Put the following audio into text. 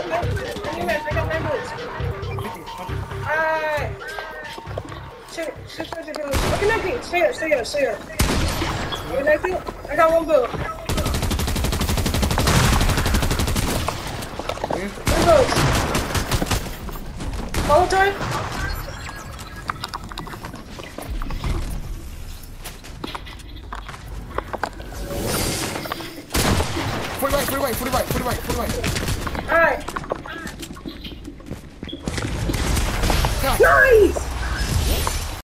I got Stay up, stay up, stay up. Look. I got one bill. Two bills. Follow time. Fully right, fully right, fully right, fully right, fully right. Alright. Nice!